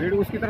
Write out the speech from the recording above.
भीड़ उसकी तरफ़